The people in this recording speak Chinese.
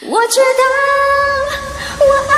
我知道，我爱。